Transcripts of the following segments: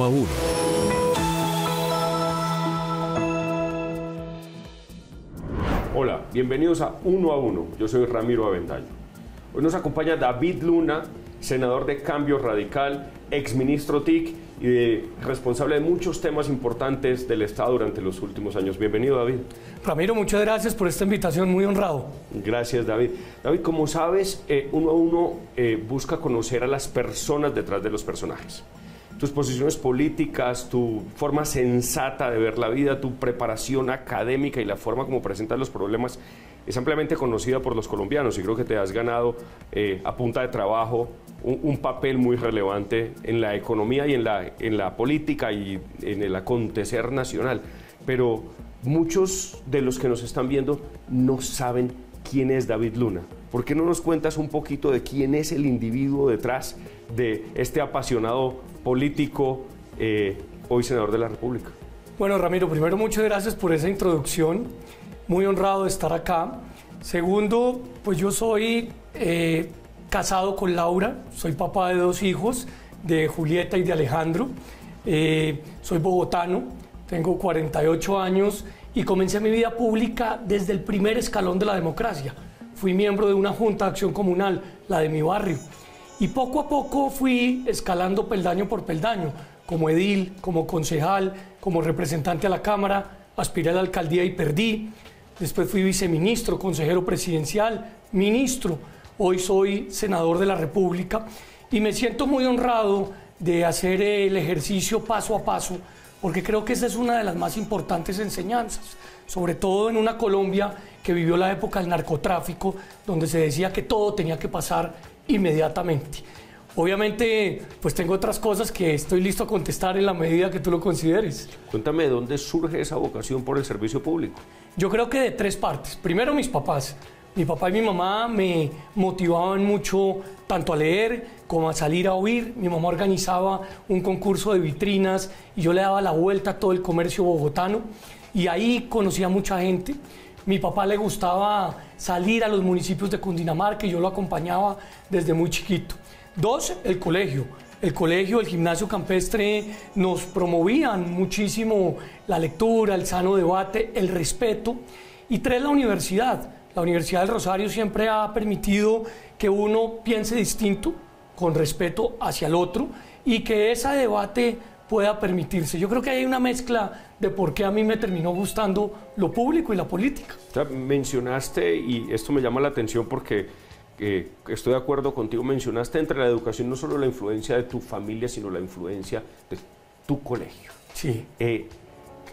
uno a uno. Hola, bienvenidos a Uno a Uno. Yo soy Ramiro Avendaño. Hoy nos acompaña David Luna, senador de Cambio Radical, exministro TIC y responsable de muchos temas importantes del Estado durante los últimos años. Bienvenido, David. Ramiro, muchas gracias por esta invitación, muy honrado. Gracias, David. David, como sabes, eh, uno a uno eh, busca conocer a las personas detrás de los personajes. Tus posiciones políticas, tu forma sensata de ver la vida, tu preparación académica y la forma como presentas los problemas es ampliamente conocida por los colombianos y creo que te has ganado eh, a punta de trabajo un, papel muy relevante en la economía y en la, en la política y en el acontecer nacional. Pero muchos de los que nos están viendo no saben quién es David Luna. ¿Por qué no nos cuentas un poquito de quién es el individuo detrás de este apasionado político, eh, hoy senador de la República? Bueno, Ramiro, primero muchas gracias por esa introducción. Muy honrado de estar acá. Segundo, pues yo soy eh, casado con Laura, soy papá de dos hijos, de Julieta y de Alejandro. Eh, soy bogotano, tengo 48 años y comencé mi vida pública desde el primer escalón de la democracia. Fui miembro de una junta de acción comunal, la de mi barrio. Y poco a poco fui escalando peldaño por peldaño, como edil, como concejal, como representante a la Cámara, aspiré a la alcaldía y perdí. Después fui viceministro, consejero presidencial, ministro Hoy soy senador de la República y me siento muy honrado de hacer el ejercicio paso a paso, porque creo que esa es una de las más importantes enseñanzas, sobre todo en una Colombia que vivió la época del narcotráfico, donde se decía que todo tenía que pasar inmediatamente. Obviamente, pues tengo otras cosas que estoy listo a contestar en la medida que tú lo consideres. Cuéntame de dónde surge esa vocación por el servicio público. Yo creo que de tres partes. Primero, mis papás. Mi papá y mi mamá me motivaban mucho tanto a leer como a salir a oír. Mi mamá organizaba un concurso de vitrinas y yo le daba la vuelta a todo el comercio bogotano y ahí conocía mucha gente. Mi papá le gustaba salir a los municipios de Cundinamarca y yo lo acompañaba desde muy chiquito. Dos, el colegio. El colegio, el gimnasio campestre nos promovían muchísimo la lectura, el sano debate, el respeto. Y tres, la universidad la Universidad del Rosario siempre ha permitido que uno piense distinto, con respeto hacia el otro, y que ese debate pueda permitirse. Yo creo que hay una mezcla de por qué a mí me terminó gustando lo público y la política. mencionaste, y esto me llama la atención porque eh, estoy de acuerdo contigo, mencionaste entre la educación no solo la influencia de tu familia, sino la influencia de tu colegio. Sí. Eh,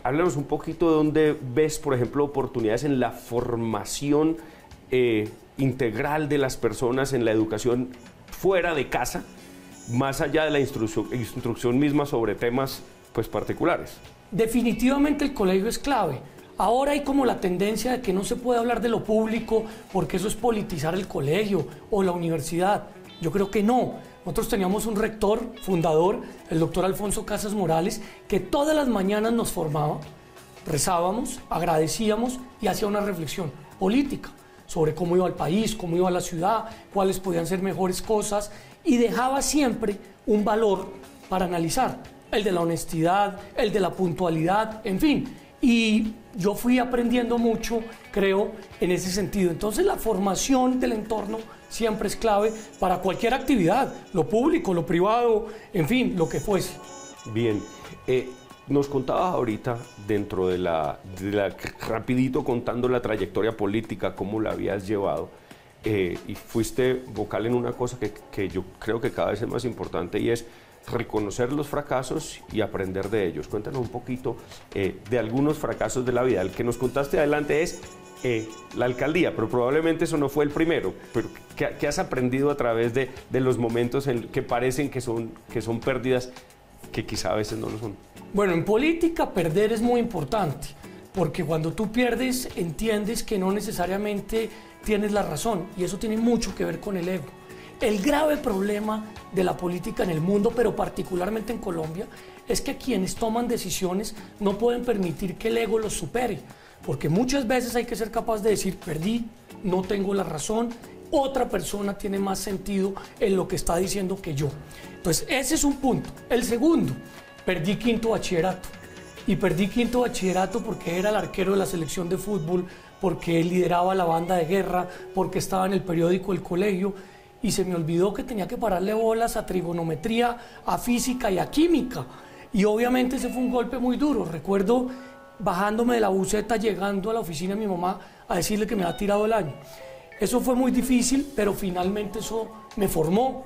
háblanos un poquito de dónde ves, por ejemplo, oportunidades en la formación eh, integral de las personas en la educación fuera de casa, más allá de la instrucción, misma sobre temas pues, particulares. Definitivamente el colegio es clave. Ahora hay como la tendencia de que no se puede hablar de lo público porque eso es politizar el colegio o la universidad. Yo creo que no. Nosotros teníamos un rector fundador, el doctor Alfonso Casas Morales, que todas las mañanas nos formaba, rezábamos, agradecíamos y hacía una reflexión política sobre cómo iba el país, cómo iba la ciudad, cuáles podían ser mejores cosas y dejaba siempre un valor para analizar, el de la honestidad, el de la puntualidad, en fin. Y yo fui aprendiendo mucho, creo, en ese sentido. Entonces la formación del entorno siempre es clave para cualquier actividad, lo público, lo privado, en fin, lo que fuese. Bien, eh, nos contabas ahorita dentro de la, rapidito contando la trayectoria política, cómo la habías llevado. Eh, y fuiste vocal en una cosa que, que yo creo que cada vez es más importante y es reconocer los fracasos y aprender de ellos. Cuéntanos un poquito eh, de algunos fracasos de la vida. El que nos contaste adelante es eh, la alcaldía, pero probablemente eso no fue el primero. Pero ¿qué, has aprendido a través de, los momentos en que parecen que son, que son pérdidas que quizá a veces no lo son? Bueno, en política perder es muy importante, porque cuando tú pierdes entiendes que no necesariamente tienes la razón y eso tiene mucho que ver con el ego. El grave problema de la política en el mundo, pero particularmente en Colombia, es que quienes toman decisiones no pueden permitir que el ego los supere, porque muchas veces hay que ser capaz de decir, perdí, no tengo la razón, otra persona tiene más sentido en lo que está diciendo que yo. Entonces, ese es un punto. El segundo, perdí quinto bachillerato. Y perdí quinto bachillerato porque era el arquero de la selección de fútbol, porque lideraba la banda de guerra, porque estaba en el periódico El Colegio y se me olvidó que tenía que pararle bolas a trigonometría, a física y a química. Y obviamente ese fue un golpe muy duro. Recuerdo bajándome de la buceta, llegando a la oficina de mi mamá a decirle que me había tirado el año. Eso fue muy difícil, pero finalmente eso me formó.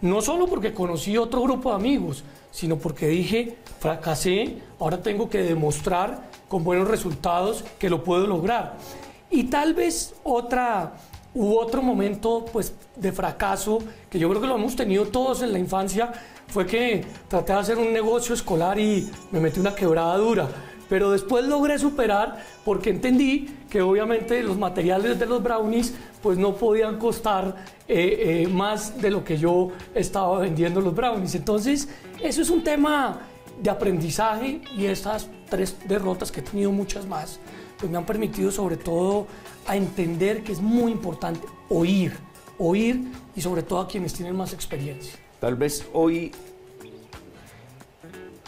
No solo porque conocí otro grupo de amigos, sino porque dije, fracasé, ahora tengo que demostrar con buenos resultados que lo puedo lograr. Y tal vez otra Hubo otro momento pues, de fracaso que yo creo que lo hemos tenido todos en la infancia, fue que traté de hacer un negocio escolar y me metí una quebrada dura. Pero después logré superar porque entendí que obviamente los materiales de los brownies pues no podían costar eh, eh, más de lo que yo estaba vendiendo los brownies. Entonces, eso es un tema de aprendizaje y estas tres derrotas que he tenido muchas más, pues me han permitido sobre todo a entender que es muy importante oír, oír y sobre todo a quienes tienen más experiencia. Tal vez hoy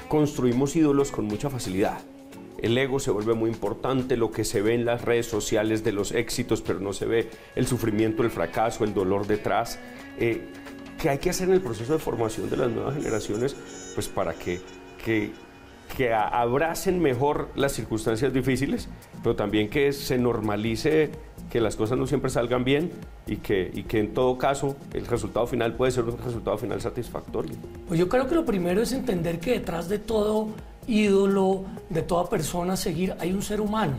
construimos ídolos con mucha facilidad. El ego se vuelve muy importante, lo que se ve en las redes sociales de los éxitos, pero no se ve el sufrimiento, el fracaso, el dolor detrás. Eh, ¿Qué hay que hacer en el proceso de formación de las nuevas generaciones? Pues para que, que que abracen mejor las circunstancias difíciles, pero también que se normalice que las cosas no siempre salgan bien y que, y que en todo caso el resultado final puede ser un resultado final satisfactorio. Pues yo creo que lo primero es entender que detrás de todo ídolo, de toda persona a seguir, hay un ser humano.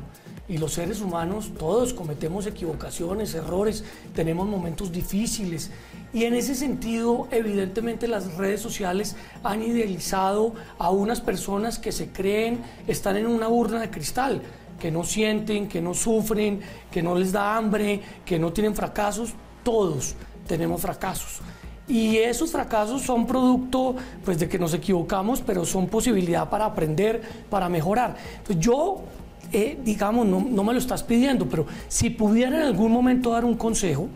Y los seres humanos, todos cometemos equivocaciones, errores, tenemos momentos difíciles. Y en ese sentido, evidentemente las redes sociales han idealizado a unas personas que se creen están en una urna de cristal, que no sienten, que no sufren, que no les da hambre, que no tienen fracasos. Todos tenemos fracasos. Y esos fracasos son producto pues, de que nos equivocamos, pero son posibilidad para aprender, para mejorar. Entonces, yo eh, digamos, no, no, me lo estás pidiendo, pero si pudiera en algún momento dar un consejo,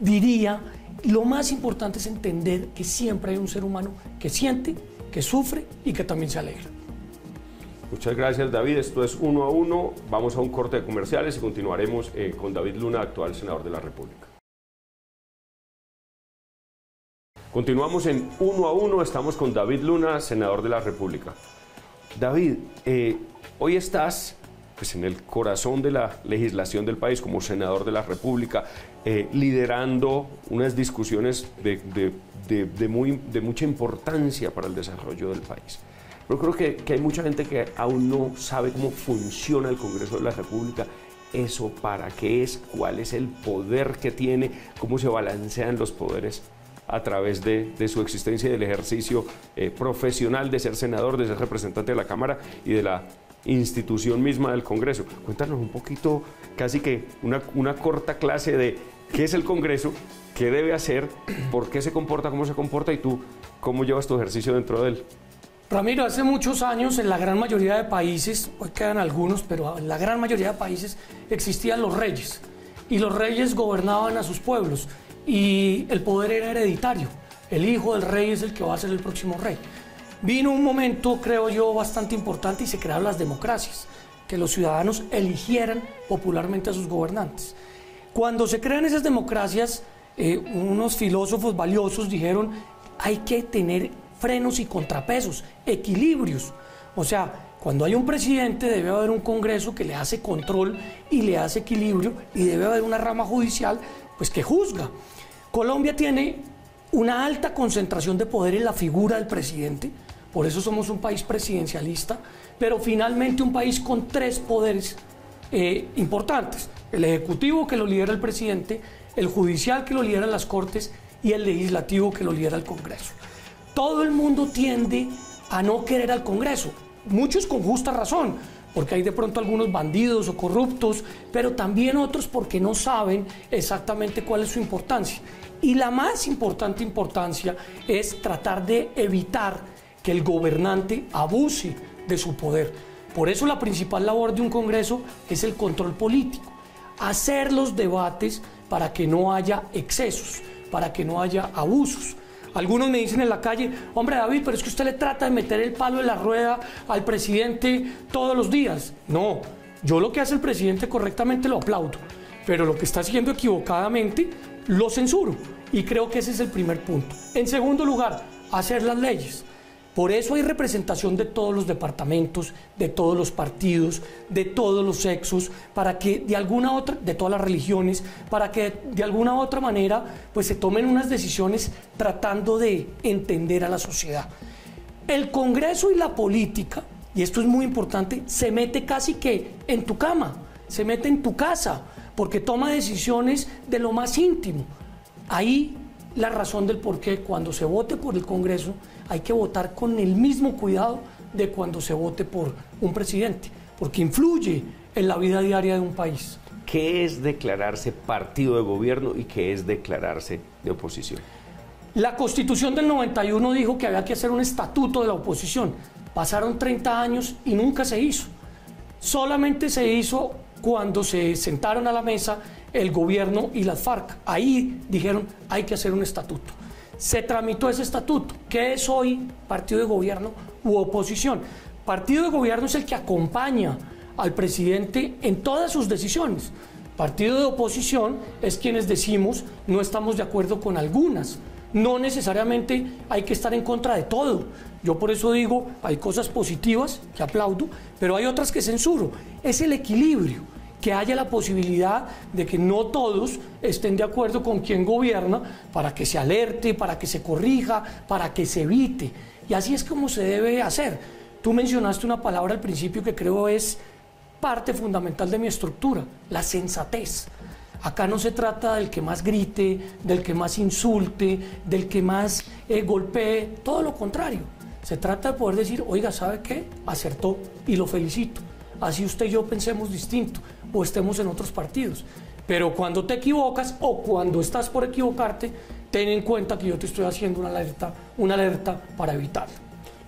diría, lo más importante es entender que siempre hay un ser humano que siente, que sufre y que también se alegra. Muchas gracias David, esto es uno a uno, vamos a un corte de comerciales y continuaremos eh, con David Luna, actual senador de la República. Continuamos en uno a uno, estamos con David Luna, senador de la República. David, eh, hoy estás pues, en el corazón de la legislación del país como senador de la República, eh, liderando unas discusiones de, muy, de mucha importancia para el desarrollo del país. Pero creo que, que hay mucha gente que aún no sabe cómo funciona el Congreso de la República eso para qué es, cuál es el poder que tiene, cómo se balancean los poderes a través de, su existencia y del ejercicio eh, profesional de ser senador, de ser representante de la Cámara y de la institución misma del Congreso. Cuéntanos un poquito, casi que una, una corta clase de qué es el Congreso, qué debe hacer, por qué se comporta, cómo se comporta y tú cómo llevas tu ejercicio dentro de él. Ramiro, hace muchos años en la gran mayoría de países, hoy quedan algunos, pero en la gran mayoría de países existían los reyes y los reyes gobernaban a sus pueblos y el poder era hereditario. El hijo del rey es el que va a ser el próximo rey. Vino un momento, creo yo, bastante importante y se crearon las democracias, que los ciudadanos eligieran popularmente a sus gobernantes. Cuando se crean esas democracias, eh, unos filósofos valiosos dijeron, hay que tener frenos y contrapesos, equilibrios. O sea, cuando hay un presidente debe haber un Congreso que le hace control y le hace equilibrio y debe haber una rama judicial pues que juzga. Colombia tiene una alta concentración de poder en la figura del presidente, por eso somos un país presidencialista, pero finalmente un país con tres poderes eh, importantes. El ejecutivo que lo lidera el presidente, el judicial que lo lidera las cortes y el legislativo que lo lidera el Congreso. Todo el mundo tiende a no querer al Congreso, muchos con justa razón, porque hay de pronto algunos bandidos o corruptos, pero también otros porque no saben exactamente cuál es su importancia. Y la más importante importancia es tratar de evitar que el gobernante abuse de su poder. Por eso la principal labor de un Congreso es el control político, hacer los debates para que no haya excesos, para que no haya abusos. Algunos me dicen en la calle, hombre David, pero es que usted le trata de meter el palo en la rueda al presidente todos los días. No, yo lo que hace el presidente correctamente lo aplaudo, pero lo que está haciendo equivocadamente lo censuro. Y creo que ese es el primer punto. En segundo lugar, hacer las leyes. Por eso hay representación de todos los departamentos, de todos los partidos, de todos los sexos, para que de alguna otra, de todas las religiones, para que de alguna otra manera pues se tomen unas decisiones tratando de entender a la sociedad. El Congreso y la política, y esto es muy importante, se mete casi que en tu cama, se mete en tu casa, porque toma decisiones de lo más íntimo. Ahí la razón del por qué cuando se vote por el Congreso hay que votar con el mismo cuidado de cuando se vote por un presidente, porque influye en la vida diaria de un país. ¿Qué es declararse partido de gobierno y qué es declararse de oposición? La constitución del 91 dijo que había que hacer un estatuto de la oposición. Pasaron 30 años y nunca se hizo. Solamente se hizo cuando se sentaron a la mesa el gobierno y las FARC. Ahí dijeron hay que hacer un estatuto se tramitó ese estatuto. ¿Qué es hoy partido de gobierno u oposición? Partido de gobierno es el que acompaña al presidente en todas sus decisiones. Partido de oposición es quienes decimos no estamos de acuerdo con algunas. No necesariamente hay que estar en contra de todo. Yo por eso digo, hay cosas positivas que aplaudo, pero hay otras que censuro. Es el equilibrio que haya la posibilidad de que no todos estén de acuerdo con quien gobierna para que se alerte, para que se corrija, para que se evite. Y así es como se debe hacer. Tú mencionaste una palabra al principio que creo es parte fundamental de mi estructura, la sensatez. Acá no se trata del que más grite, del que más insulte, del que más eh, golpee, todo lo contrario. Se trata de poder decir, oiga, ¿sabe qué? Acertó y lo felicito. Así usted y yo pensemos distinto o estemos en otros partidos. Pero cuando te equivocas o cuando estás por equivocarte, ten en cuenta que yo te estoy haciendo una alerta, una alerta para evitarlo.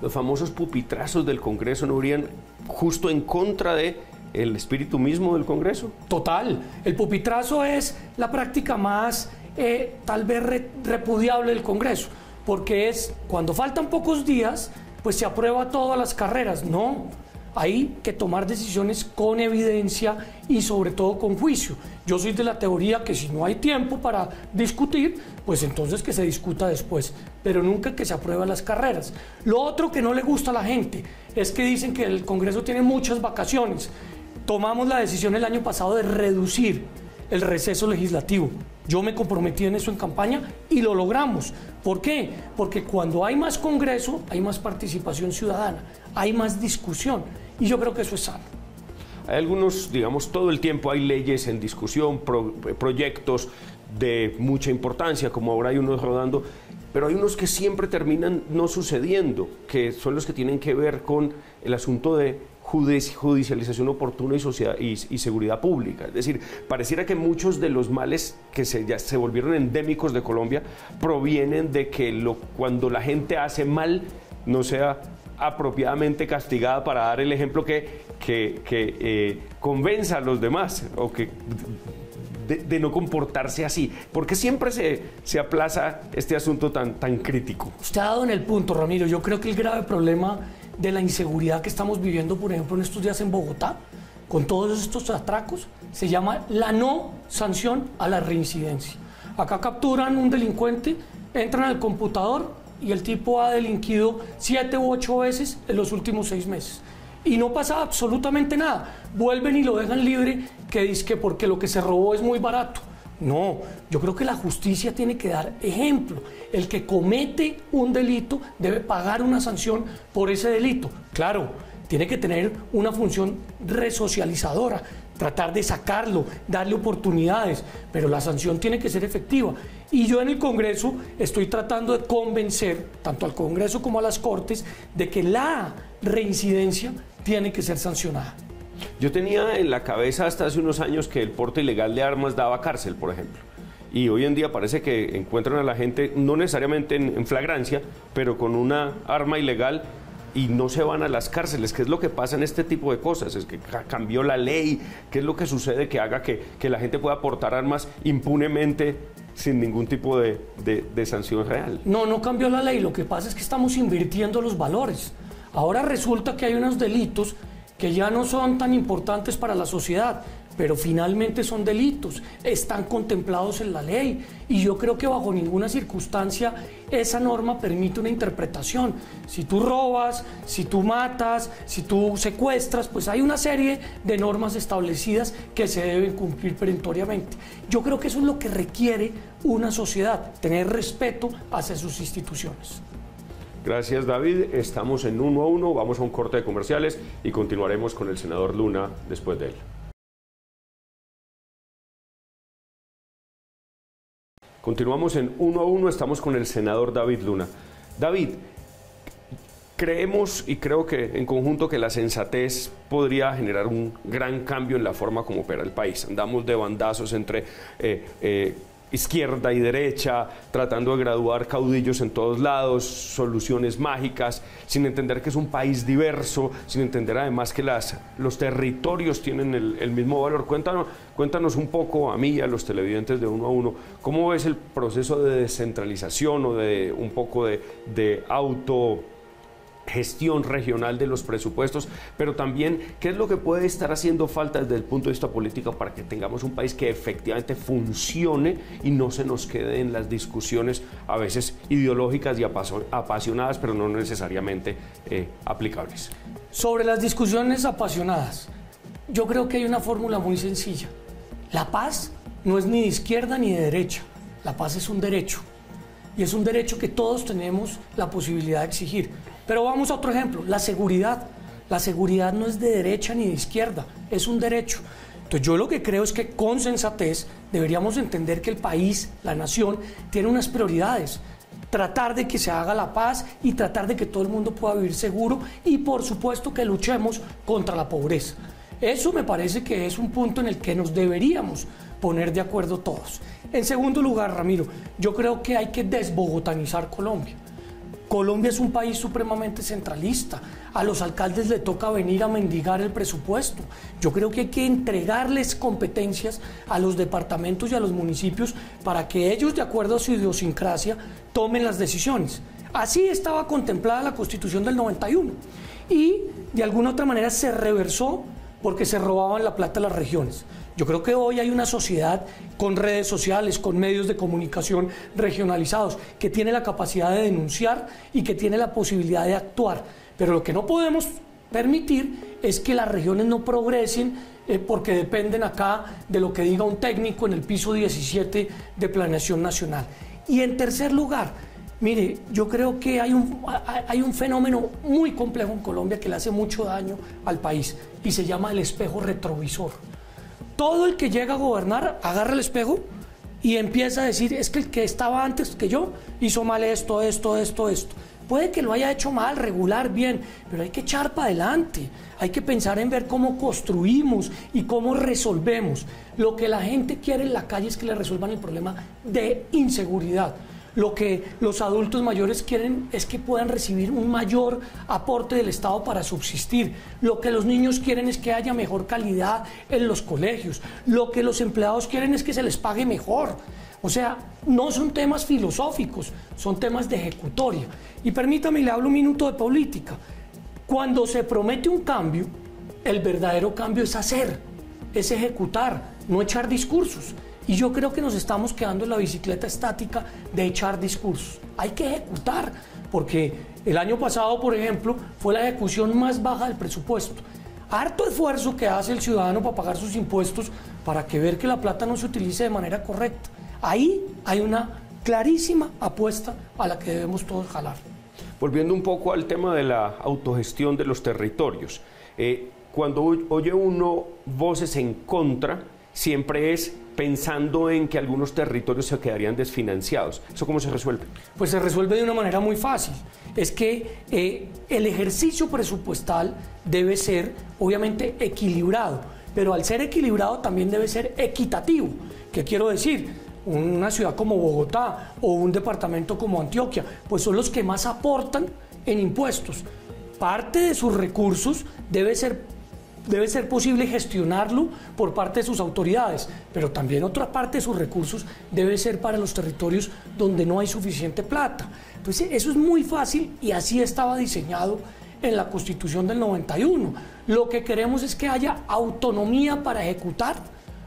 Los famosos pupitrazos del Congreso no irían justo en contra de el espíritu mismo del Congreso. Total. El pupitrazo es la práctica más eh, tal vez repudiable del Congreso, porque es cuando faltan pocos días, pues se aprueba todas las carreras. No, hay que tomar decisiones con evidencia y sobre todo con juicio. Yo soy de la teoría que si no hay tiempo para discutir, pues entonces que se discuta después, pero nunca que se aprueben las carreras. Lo otro que no le gusta a la gente es que dicen que el Congreso tiene muchas vacaciones. Tomamos la decisión el año pasado de reducir el receso legislativo. Yo me comprometí en eso en campaña y lo logramos. ¿Por qué? Porque cuando hay más Congreso, hay más participación ciudadana, hay más discusión y yo creo que eso es sano. Hay algunos, digamos, todo el tiempo hay leyes en discusión, proyectos de mucha importancia, como ahora hay unos rodando, pero hay unos que siempre terminan no sucediendo, que son los que tienen que ver con el asunto de judicialización oportuna y, sociedad, y, seguridad pública. Es decir, pareciera que muchos de los males que se, ya se volvieron endémicos de Colombia provienen de que lo, cuando la gente hace mal no sea apropiadamente castigada para dar el ejemplo que, que, eh, convenza a los demás o que de, no comportarse así. porque siempre se, se aplaza este asunto tan, tan crítico? Usted ha dado en el punto, Ramiro. Yo creo que el grave problema de la inseguridad que estamos viviendo, por ejemplo, en estos días en Bogotá, con todos estos atracos, se llama la no sanción a la reincidencia. Acá capturan un delincuente, entran al computador y el tipo ha delinquido siete u ocho veces en los últimos seis meses. Y no pasa absolutamente nada. Vuelven y lo dejan libre, que dice que porque lo que se robó es muy barato. No, yo creo que la justicia tiene que dar ejemplo. El que comete un delito debe pagar una sanción por ese delito. Claro, tiene que tener una función resocializadora, tratar de sacarlo, darle oportunidades, pero la sanción tiene que ser efectiva. Y yo en el Congreso estoy tratando de convencer, tanto al Congreso como a las Cortes, de que la reincidencia tiene que ser sancionada. Yo tenía en la cabeza hasta hace unos años que el porte ilegal de armas daba cárcel, por ejemplo. Y hoy en día parece que encuentran a la gente, no necesariamente en, flagrancia, pero con una arma ilegal y no se van a las cárceles. ¿Qué es lo que pasa en este tipo de cosas? Es que cambió la ley. ¿Qué es lo que sucede que haga que, que la gente pueda portar armas impunemente sin ningún tipo de, de, sanción real. No, no cambió la ley. Lo que pasa es que estamos invirtiendo los valores. Ahora resulta que hay unos delitos que ya no son tan importantes para la sociedad, pero finalmente son delitos, están contemplados en la ley y yo creo que bajo ninguna circunstancia esa norma permite una interpretación. Si tú robas, si tú matas, si tú secuestras, pues hay una serie de normas establecidas que se deben cumplir perentoriamente. Yo creo que eso es lo que requiere una sociedad, tener respeto hacia sus instituciones. Gracias David, estamos en uno a uno, vamos a un corte de comerciales y continuaremos con el senador Luna después de él. Continuamos en uno a uno, estamos con el senador David Luna. David, creemos y creo que en conjunto que la sensatez podría generar un gran cambio en la forma como opera el país. Andamos de bandazos entre eh, eh, izquierda y derecha, tratando de graduar caudillos en todos lados, soluciones mágicas, sin entender que es un país diverso, sin entender además que las, los territorios tienen el, mismo valor. Cuéntanos, cuéntanos un poco a mí y a los televidentes de uno a uno, ¿cómo ves el proceso de descentralización o de un poco de, de auto gestión regional de los presupuestos, pero también qué es lo que puede estar haciendo falta desde el punto de vista político para que tengamos un país que efectivamente funcione y no se nos quede en las discusiones a veces ideológicas y apasionadas, pero no necesariamente eh, aplicables. Sobre las discusiones apasionadas, yo creo que hay una fórmula muy sencilla. La paz no es ni de izquierda ni de derecha, la paz es un derecho. Y es un derecho que todos tenemos la posibilidad de exigir. Pero vamos a otro ejemplo, la seguridad. La seguridad no es de derecha ni de izquierda, es un derecho. Entonces yo lo que creo es que con sensatez deberíamos entender que el país, la nación, tiene unas prioridades. Tratar de que se haga la paz y tratar de que todo el mundo pueda vivir seguro y por supuesto que luchemos contra la pobreza. Eso me parece que es un punto en el que nos deberíamos poner de acuerdo todos. En segundo lugar, Ramiro, yo creo que hay que desbogotanizar Colombia. Colombia es un país supremamente centralista. A los alcaldes le toca venir a mendigar el presupuesto. Yo creo que hay que entregarles competencias a los departamentos y a los municipios para que ellos, de acuerdo a su idiosincrasia, tomen las decisiones. Así estaba contemplada la Constitución del 91 y de alguna otra manera se reversó porque se robaban la plata a las regiones. Yo creo que hoy hay una sociedad con redes sociales, con medios de comunicación regionalizados, que tiene la capacidad de denunciar y que tiene la posibilidad de actuar. Pero lo que no podemos permitir es que las regiones no progresen eh, porque dependen acá de lo que diga un técnico en el piso 17 de Planeación Nacional. Y en tercer lugar, mire, yo creo que hay un, hay un fenómeno muy complejo en Colombia que le hace mucho daño al país y se llama el espejo retrovisor todo el que llega a gobernar agarra el espejo y empieza a decir, es que el que estaba antes que yo hizo mal esto, esto, esto, esto. Puede que lo haya hecho mal, regular, bien, pero hay que echar para adelante. Hay que pensar en ver cómo construimos y cómo resolvemos. Lo que la gente quiere en la calle es que le resuelvan el problema de inseguridad. Lo que los adultos mayores quieren es que puedan recibir un mayor aporte del Estado para subsistir. Lo que los niños quieren es que haya mejor calidad en los colegios. Lo que los empleados quieren es que se les pague mejor. O sea, no son temas filosóficos, son temas de ejecutoria. Y permítame, le hablo un minuto de política. Cuando se promete un cambio, el verdadero cambio es hacer, es ejecutar, no echar discursos. Y yo creo que nos estamos quedando en la bicicleta estática de echar discursos. Hay que ejecutar, porque el año pasado, por ejemplo, fue la ejecución más baja del presupuesto. Harto esfuerzo que hace el ciudadano para pagar sus impuestos para que ver que la plata no se utilice de manera correcta. Ahí hay una clarísima apuesta a la que debemos todos jalar. Volviendo un poco al tema de la autogestión de los territorios. Eh, cuando oye uno voces en contra, siempre es pensando en que algunos territorios se quedarían desfinanciados. ¿Eso cómo se resuelve? Pues se resuelve de una manera muy fácil. Es que eh, el ejercicio presupuestal debe ser obviamente equilibrado, pero al ser equilibrado también debe ser equitativo. ¿Qué quiero decir? Una ciudad como Bogotá o un departamento como Antioquia, pues son los que más aportan en impuestos. Parte de sus recursos debe ser debe ser posible gestionarlo por parte de sus autoridades, pero también otra parte de sus recursos debe ser para los territorios donde no hay suficiente plata. Entonces, eso es muy fácil y así estaba diseñado en la Constitución del 91. Lo que queremos es que haya autonomía para ejecutar,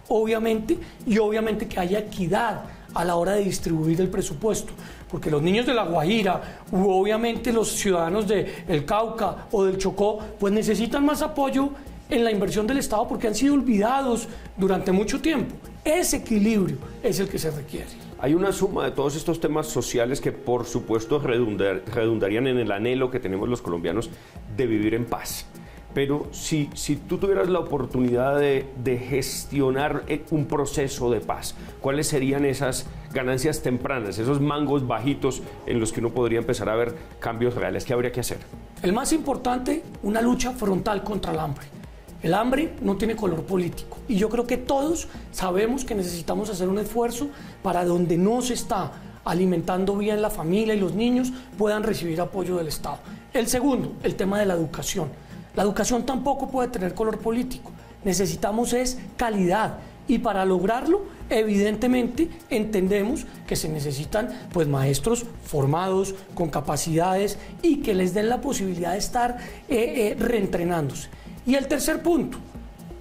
obviamente, y obviamente que haya equidad a la hora de distribuir el presupuesto, porque los niños de La Guajira u obviamente los ciudadanos del el Cauca o del Chocó, pues necesitan más apoyo en la inversión del Estado porque han sido olvidados durante mucho tiempo. Ese equilibrio es el que se requiere. Hay una suma de todos estos temas sociales que por supuesto redundarían en el anhelo que tenemos los colombianos de vivir en paz. Pero si, si tú tuvieras la oportunidad de, de, gestionar eh, un proceso de paz, ¿cuáles serían esas ganancias tempranas, esos mangos bajitos en los que uno podría empezar a ver cambios reales? ¿Qué habría que hacer? El más importante, una lucha frontal contra el hambre. El hambre no tiene color político y yo creo que todos sabemos que necesitamos hacer un esfuerzo para donde no se está alimentando bien la familia y los niños puedan recibir apoyo del Estado. El segundo, el tema de la educación la educación tampoco puede tener color político. Necesitamos es calidad y para lograrlo, evidentemente, entendemos que se necesitan pues maestros formados con capacidades y que les den la posibilidad de estar eh, eh, reentrenándose. Y el tercer punto,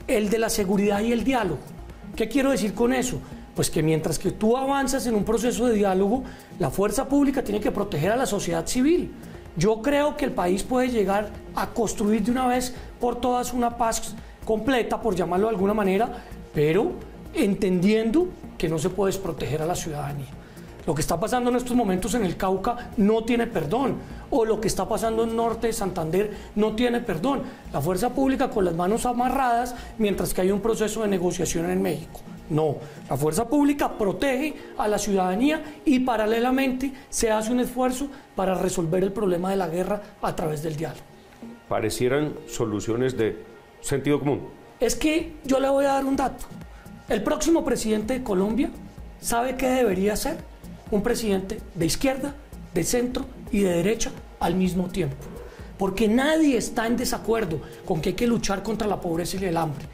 el de la seguridad y el diálogo. ¿Qué quiero decir con eso? Pues que mientras que tú avanzas en un proceso de diálogo, la fuerza pública tiene que proteger a la sociedad civil. Yo creo que el país puede llegar a construir de una vez por todas una paz completa, por llamarlo de alguna manera, pero entendiendo que no se puede desproteger a la ciudadanía. Lo que está pasando en estos momentos en el Cauca no tiene perdón, o lo que está pasando en Norte de Santander no tiene perdón. La fuerza pública con las manos amarradas mientras que hay un proceso de negociación en México. No, la fuerza pública protege a la ciudadanía y paralelamente se hace un esfuerzo para resolver el problema de la guerra a través del diálogo. Parecieran soluciones de sentido común. Es que yo le voy a dar un dato. El próximo presidente de Colombia sabe qué debería ser un presidente de izquierda, de centro y de derecha al mismo tiempo. Porque nadie está en desacuerdo con que hay que luchar contra la pobreza y el hambre.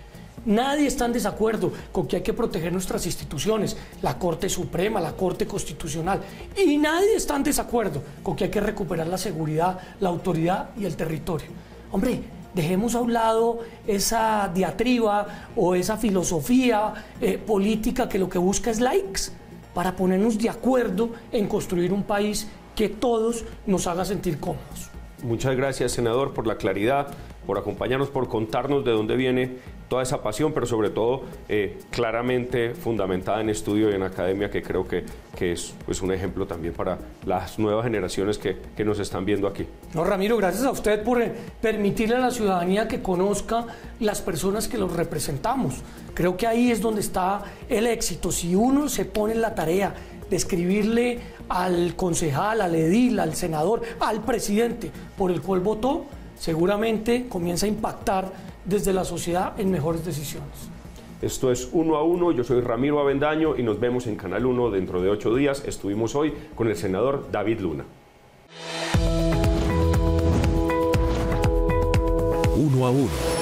Nadie está en desacuerdo con que hay que proteger nuestras instituciones, la Corte Suprema, la Corte Constitucional. Y nadie está en desacuerdo con que hay que recuperar la seguridad, la autoridad y el territorio. Hombre, dejemos a un lado esa diatriba o esa filosofía eh, política que lo que busca es likes para ponernos de acuerdo en construir un país que todos nos haga sentir cómodos. Muchas gracias, senador, por la claridad, por acompañarnos, por contarnos de dónde viene toda esa pasión, pero sobre todo eh, claramente fundamentada en estudio y en academia, que creo que, que es pues, un ejemplo también para las nuevas generaciones que, que, nos están viendo aquí. No, Ramiro, gracias a usted por eh, permitirle a la ciudadanía que conozca las personas que los representamos. Creo que ahí es donde está el éxito. Si uno se pone en la tarea de escribirle al concejal, al edil, al senador, al presidente por el cual votó, seguramente comienza a impactar desde la sociedad en mejores decisiones. Esto es Uno a Uno, yo soy Ramiro Avendaño y nos vemos en Canal 1 dentro de ocho días. Estuvimos hoy con el senador David Luna. Uno a Uno